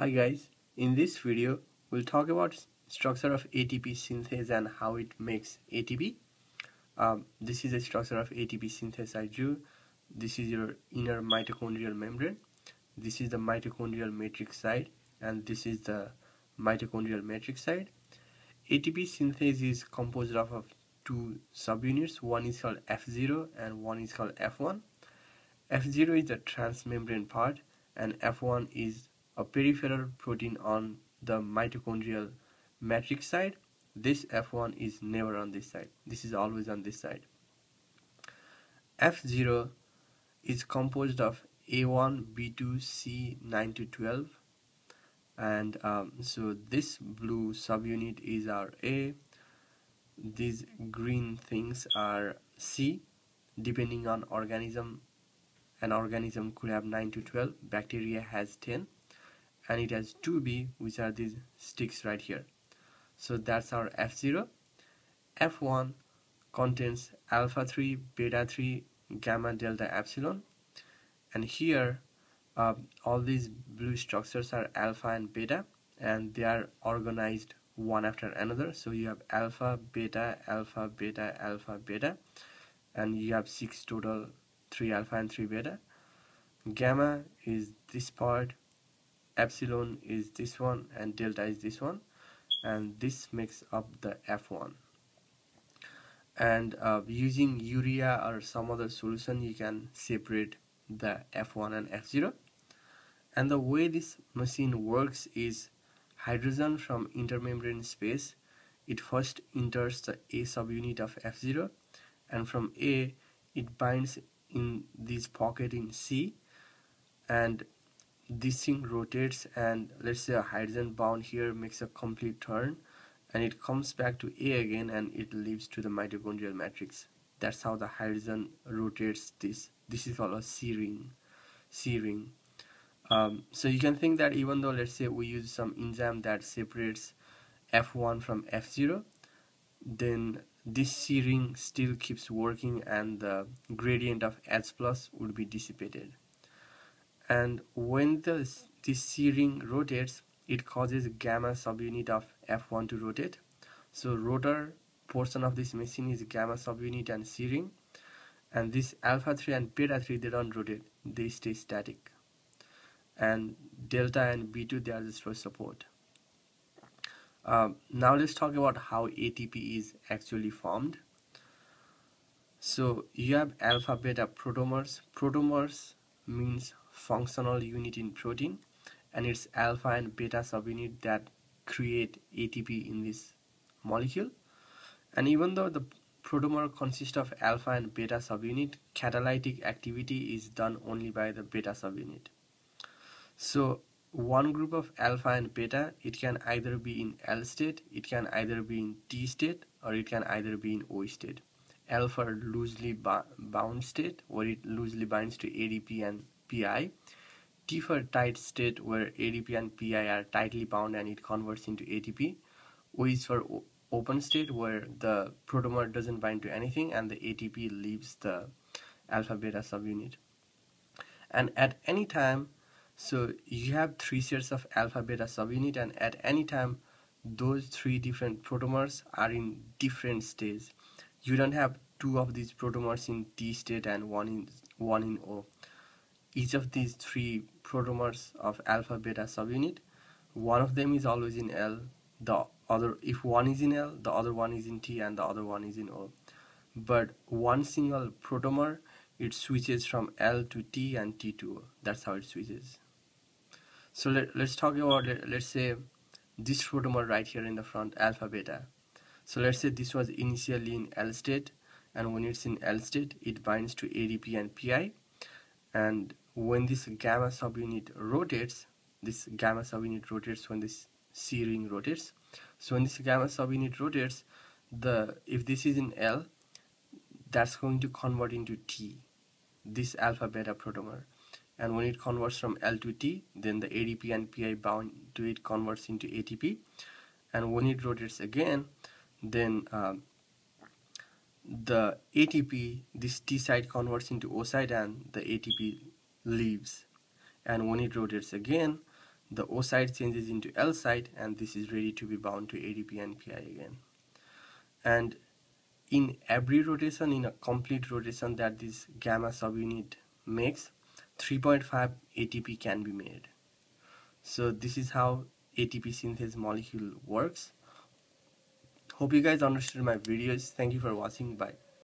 Hi guys, in this video we'll talk about structure of ATP synthase and how it makes ATP. Um, this is a structure of ATP synthase I drew. This is your inner mitochondrial membrane. This is the mitochondrial matrix side and this is the mitochondrial matrix side. ATP synthase is composed of, of two subunits. One is called F0 and one is called F1. F0 is the transmembrane part and F1 is a peripheral protein on the mitochondrial matrix side. This F1 is never on this side. This is always on this side. F0 is composed of A1 B2 C 9 to 12 and um, so this blue subunit is our A. These green things are C depending on organism. An organism could have 9 to 12 bacteria has 10 and it has 2b which are these sticks right here. So that's our f0 f1 contains alpha 3 beta 3 gamma delta epsilon. And here uh, all these blue structures are alpha and beta and they are organized one after another. So you have alpha beta alpha beta alpha beta and you have six total three alpha and three beta. Gamma is this part epsilon is this one and delta is this one. And this makes up the F1 and uh, using urea or some other solution you can separate the F1 and F0 and the way this machine works is hydrogen from intermembrane space. It first enters the A subunit of F0 and from A it binds in this pocket in C. And this thing rotates and let's say a hydrogen bound here makes a complete turn and it comes back to A again and it leads to the mitochondrial matrix. That's how the hydrogen rotates this. This is called a C ring C ring. Um, so you can think that even though let's say we use some enzyme that separates F1 from F0 then this C ring still keeps working and the gradient of H plus would be dissipated and when the this C ring rotates it causes gamma subunit of F1 to rotate. So rotor portion of this machine is gamma subunit and C ring and this alpha 3 and beta 3 they don't rotate. They stay static. And delta and B2 they are just for support. Uh, now let's talk about how ATP is actually formed. So you have alpha beta protomers. Protomers means functional unit in protein and it's alpha and beta subunit that create ATP in this molecule. And even though the protomer consists of alpha and beta subunit catalytic activity is done only by the beta subunit. So one group of alpha and beta it can either be in L state it can either be in T state or it can either be in O state. Alpha loosely bound state where it loosely binds to ADP and pi T for tight state where ADP and pi are tightly bound and it converts into ATP O is for open state where the protomer doesn't bind to anything and the ATP leaves the alpha beta subunit. And at any time so you have three sets of alpha beta subunit and at any time those three different protomers are in different states. You don't have two of these protomers in T state and one in one in O each of these three protomers of alpha beta subunit one of them is always in L the other if one is in L the other one is in T and the other one is in O. But one single protomer it switches from L to T and T to O. That's how it switches. So let, let's talk about let's say this protomer right here in the front alpha beta. So let's say this was initially in L state and when it's in L state it binds to ADP and PI and when this gamma subunit rotates this gamma subunit rotates when this C ring rotates. So when this gamma subunit rotates the if this is in L that's going to convert into T this alpha beta protomer. And when it converts from L to T then the ADP and PI bound to it converts into ATP and when it rotates again then um, the ATP, this T side converts into O side and the ATP leaves. And when it rotates again, the O site changes into L site and this is ready to be bound to ADP and PI again. And in every rotation in a complete rotation that this gamma subunit makes 3.5 ATP can be made. So this is how ATP synthase molecule works hope you guys understood my videos. Thank you for watching. Bye